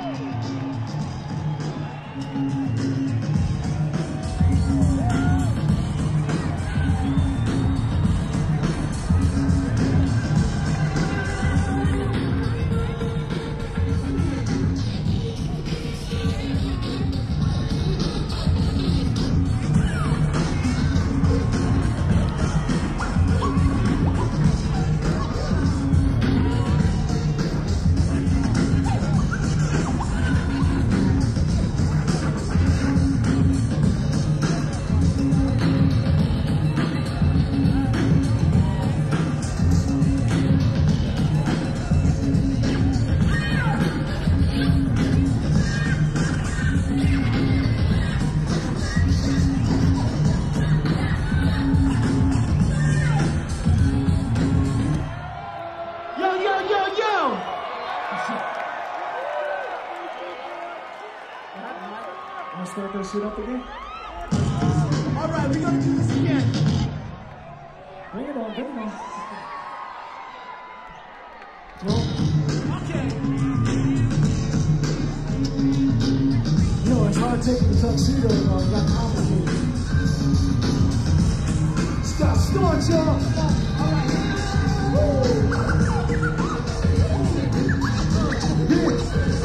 Yo, yo! Wanna start that shit up again? Alright, we're gonna do this again. Bring it on, bring it on. Roll. Okay. You know, it's hard taking the tuxedo and all that complicated. Stop snoring, y'all.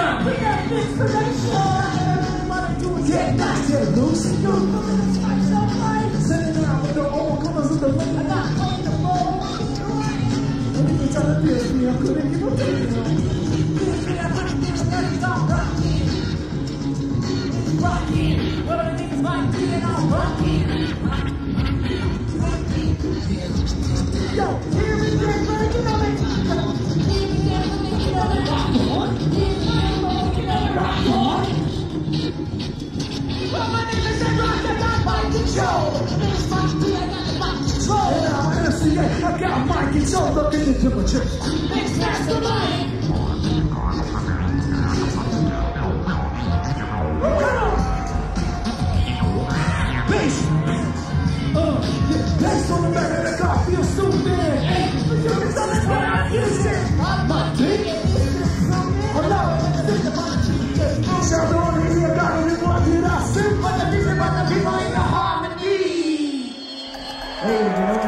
Give it a shot. We got inspiration. Wanna do it, get back, get loose and go. Sitting around with the colors of the moon. I got on the phone. Let me tell the bitch me, I couldn't give a damn. Bitch damn. I'm rocking. Rocking. What are the niggas like? Being on rocking. Control. This must be, I got the Mike Control. And I'm MCA, I got my Control. Look at the temperature. Mix Master Amen.